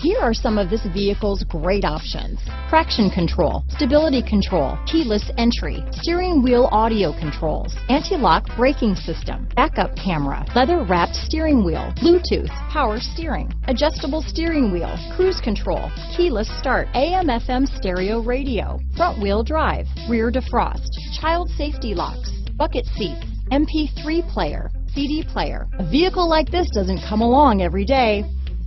Here are some of this vehicle's great options. Traction control, stability control, keyless entry, steering wheel audio controls, anti-lock braking system, backup camera, leather wrapped steering wheel, Bluetooth, power steering, adjustable steering wheel, cruise control, keyless start, AM FM stereo radio, front wheel drive, rear defrost, child safety locks, bucket seats, MP3 player, CD player. A vehicle like this doesn't come along every day.